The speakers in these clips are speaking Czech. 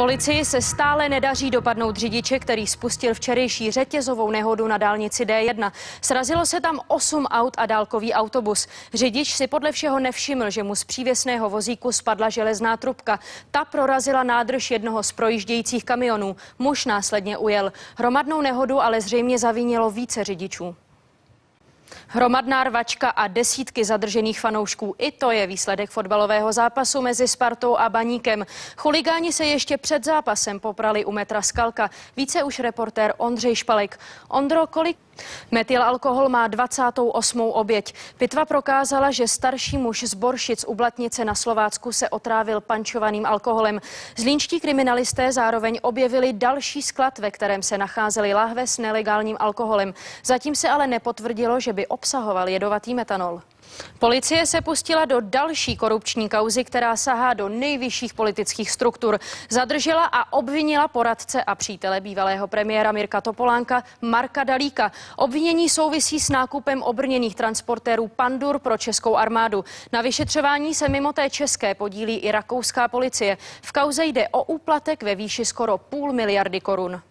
Policii se stále nedaří dopadnout řidiče, který spustil včerejší řetězovou nehodu na dálnici D1. Srazilo se tam 8 aut a dálkový autobus. Řidič si podle všeho nevšiml, že mu z přívěsného vozíku spadla železná trubka. Ta prorazila nádrž jednoho z projíždějících kamionů. Muž následně ujel. Hromadnou nehodu ale zřejmě zavínilo více řidičů. Hromadná rvačka a desítky zadržených fanoušků. I to je výsledek fotbalového zápasu mezi Spartou a Baníkem. Chuligáni se ještě před zápasem poprali u metra Skalka. Více už reportér Ondřej Špalek. Ondro, kolik Metyl alkohol má 28. oběť. Pitva prokázala, že starší muž z Boršic u Blatnice na Slovácku se otrávil pančovaným alkoholem. Zlínští kriminalisté zároveň objevili další sklad, ve kterém se nacházely lahve s nelegálním alkoholem. Zatím se ale nepotvrdilo, že by obsahoval jedovatý metanol. Policie se pustila do další korupční kauzy, která sahá do nejvyšších politických struktur. Zadržela a obvinila poradce a přítele bývalého premiéra Mirka Topolánka Marka Dalíka. Obvinění souvisí s nákupem obrněných transportérů Pandur pro českou armádu. Na vyšetřování se mimo té české podílí i rakouská policie. V kauze jde o úplatek ve výši skoro půl miliardy korun.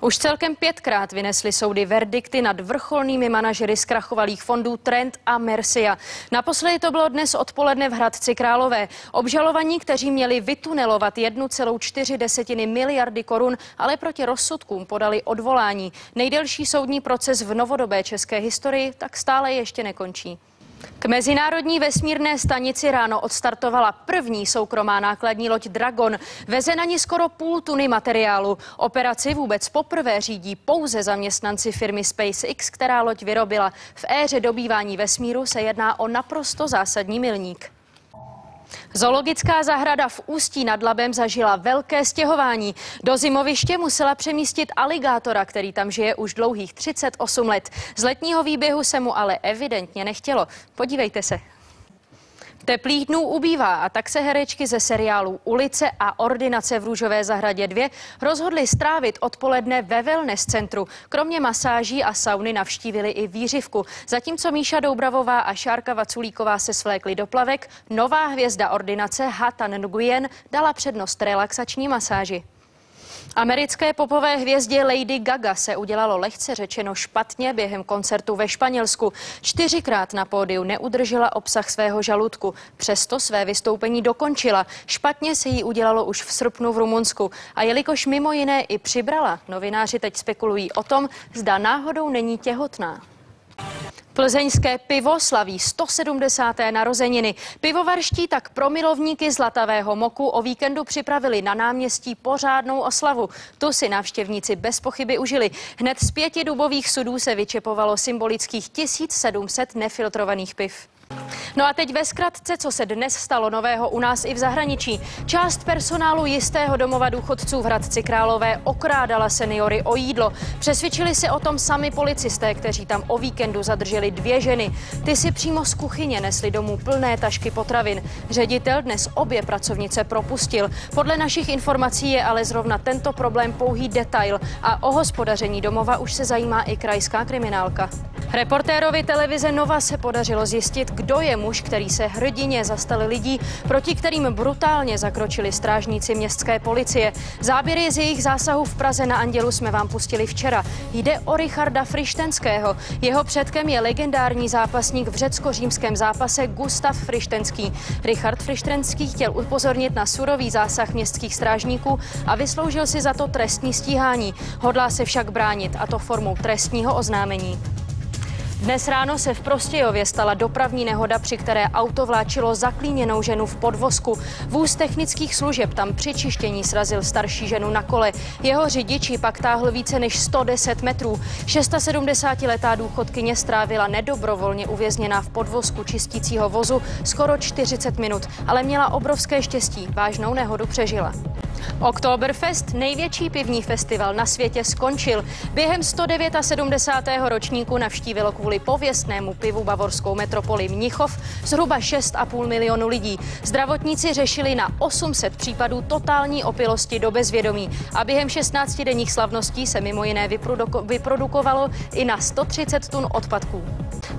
Už celkem pětkrát vynesly soudy verdikty nad vrcholnými manažery zkrachovalých fondů Trend a Mercia. Naposledy to bylo dnes odpoledne v Hradci Králové. Obžalovaní, kteří měli vytunelovat 1,4 miliardy korun, ale proti rozsudkům podali odvolání. Nejdelší soudní proces v novodobé české historii tak stále ještě nekončí. K mezinárodní vesmírné stanici ráno odstartovala první soukromá nákladní loď Dragon. Veze na ní skoro půl tuny materiálu. Operaci vůbec poprvé řídí pouze zaměstnanci firmy SpaceX, která loď vyrobila. V éře dobývání vesmíru se jedná o naprosto zásadní milník. Zoologická zahrada v Ústí nad Labem zažila velké stěhování. Do zimoviště musela přemístit aligátora, který tam žije už dlouhých 38 let. Z letního výběhu se mu ale evidentně nechtělo. Podívejte se. Teplých dnů ubývá a tak se herečky ze seriálu Ulice a Ordinace v Růžové zahradě 2 rozhodly strávit odpoledne ve wellness centru. Kromě masáží a sauny navštívili i výřivku. Zatímco Míša Doubravová a Šárka Vaculíková se svlékli do plavek, nová hvězda ordinace Hatan Nguyen dala přednost relaxační masáži. Americké popové hvězdě Lady Gaga se udělalo lehce řečeno špatně během koncertu ve Španělsku. Čtyřikrát na pódiu neudržela obsah svého žaludku. Přesto své vystoupení dokončila. Špatně se jí udělalo už v srpnu v Rumunsku. A jelikož mimo jiné i přibrala, novináři teď spekulují o tom, zda náhodou není těhotná. Plzeňské pivo slaví 170. narozeniny. Pivovarští tak pro milovníky zlatavého moku o víkendu připravili na náměstí pořádnou oslavu. Tu si návštěvníci bez pochyby užili. Hned z pěti dubových sudů se vyčepovalo symbolických 1700 nefiltrovaných piv. No a teď ve zkratce, co se dnes stalo nového u nás i v zahraničí. Část personálu jistého domova důchodců v Hradci Králové okrádala seniory o jídlo. Přesvědčili se o tom sami policisté, kteří tam o víkendu zadrželi dvě ženy. Ty si přímo z kuchyně nesli domů plné tašky potravin. Ředitel dnes obě pracovnice propustil. Podle našich informací je ale zrovna tento problém pouhý detail a o hospodaření domova už se zajímá i krajská kriminálka. Reportérovi televize Nova se podařilo zjistit, kdo je muž, který se hrdině zastal lidí, proti kterým brutálně zakročili strážníci městské policie. Záběry z jejich zásahu v Praze na Andělu jsme vám pustili včera. Jde o Richarda Frištenského. Jeho předkem je legendární zápasník v řecko-římském zápase Gustav Frištenský. Richard Frištenský chtěl upozornit na surový zásah městských strážníků a vysloužil si za to trestní stíhání. Hodlá se však bránit, a to formou trestního oznámení. Dnes ráno se v Prostějově stala dopravní nehoda, při které auto vláčilo zaklíněnou ženu v podvozku. Vůz technických služeb tam při čištění srazil starší ženu na kole. Jeho řidiči pak táhl více než 110 metrů. 670-letá důchodkyně strávila nedobrovolně uvězněná v podvozku čistícího vozu skoro 40 minut, ale měla obrovské štěstí. Vážnou nehodu přežila. Oktoberfest, největší pivní festival na světě, skončil. Během 179. ročníku navštívilo kvůli pověstnému pivu bavorskou metropoli Mnichov zhruba 6,5 milionu lidí. Zdravotníci řešili na 800 případů totální opilosti do bezvědomí a během 16 denních slavností se mimo jiné vyprodukovalo i na 130 tun odpadků.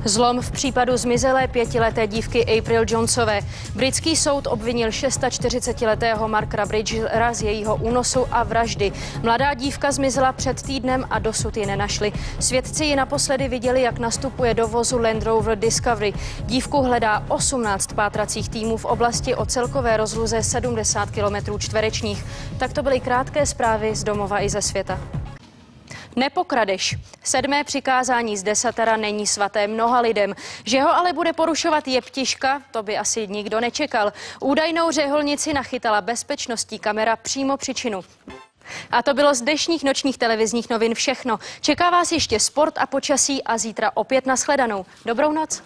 Zlom v případu zmizelé pětileté dívky April Jonesové. Britský soud obvinil 640-letého Marka Bridgera z jejího únosu a vraždy. Mladá dívka zmizela před týdnem a dosud ji nenašli. Svědci ji naposledy viděli, jak nastupuje do vozu Land Rover Discovery. Dívku hledá 18 pátracích týmů v oblasti o celkové rozluze 70 km čtverečních. Tak to byly krátké zprávy z domova i ze světa. Nepokradeš. Sedmé přikázání z desatera není svaté mnoha lidem. Že ho ale bude porušovat jeptiška, to by asi nikdo nečekal. Údajnou řeholnici nachytala bezpečnostní kamera přímo při činu. A to bylo z dnešních nočních televizních novin všechno. Čeká vás ještě sport a počasí a zítra opět nashledanou. Dobrou noc.